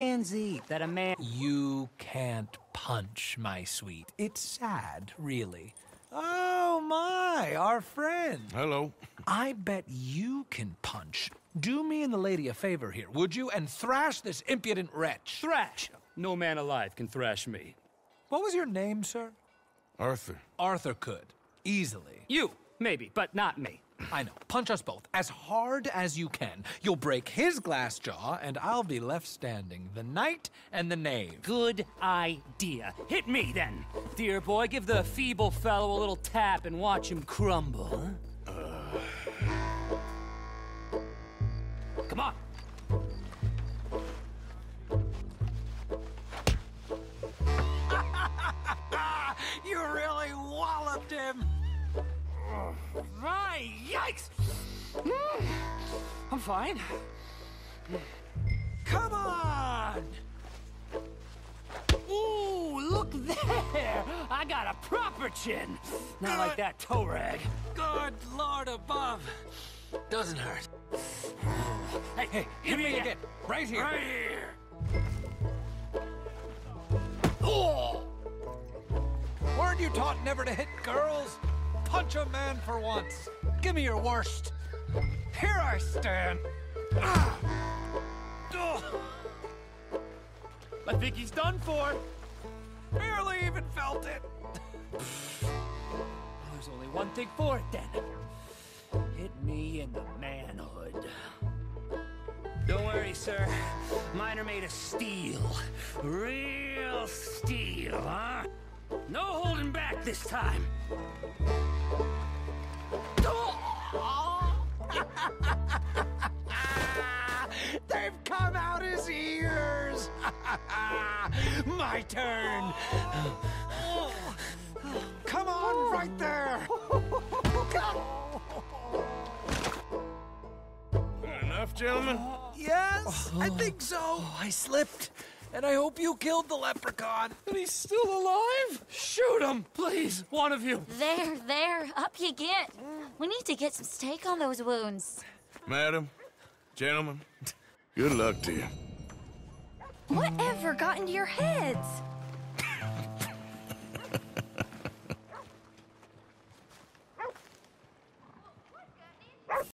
Z that a man. You can't punch, my sweet. It's sad, really. Oh my, our friend. Hello. I bet you can punch. Do me and the lady a favor here, would you? And thrash this impudent wretch. Thrash! No man alive can thrash me. What was your name, sir? Arthur. Arthur could. Easily. You, maybe, but not me. I know. Punch us both. As hard as you can. You'll break his glass jaw, and I'll be left standing. The knight and the knave. Good idea. Hit me then. Dear boy, give the feeble fellow a little tap and watch him crumble. Come on. You really walloped him. My yikes! Mm, I'm fine. Come on! Ooh, look there! I got a proper chin. Not like that toe rag. Good Lord above. Doesn't hurt. Hey, hey, hit me again. Right here. Right here. Oh! Weren't you taught never to hit girls? Punch a man for once. Give me your worst. Here I stand. Ah! I think he's done for. Barely even felt it. There's only one thing for it then. Hit me in the manhood. Don't worry, sir. Mine are made of steel. Real steel, huh? No holding back this time. My turn. Come on, right there. Enough, gentlemen? Yes, I think so. Oh, I slipped, and I hope you killed the leprechaun. And he's still alive? Shoot him, please, one of you. There, there, up you get. We need to get some steak on those wounds. Madam, gentlemen, good luck to you. Whatever got into your heads?